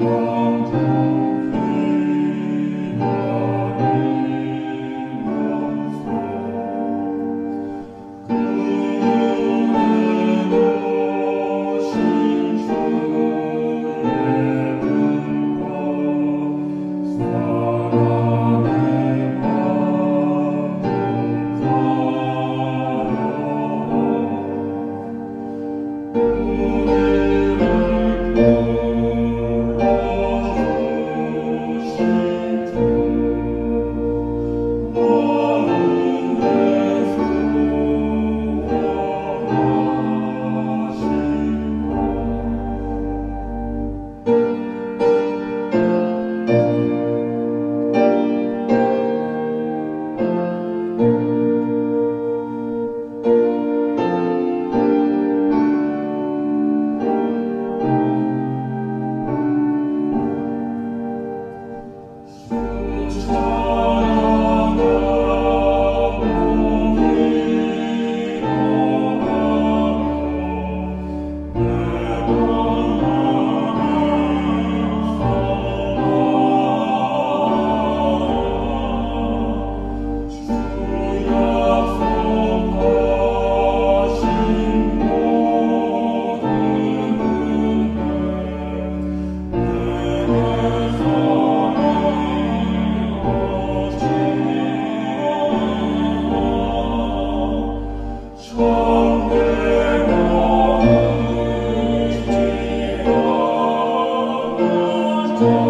you. Amen.